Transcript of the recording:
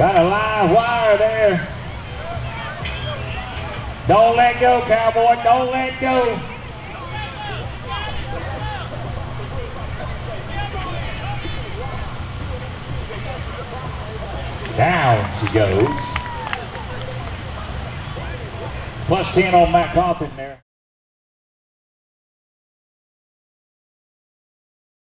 Got a live wire there. Don't let go, cowboy. Don't let go. Down she goes. Plus 10 on Matt Coffin there.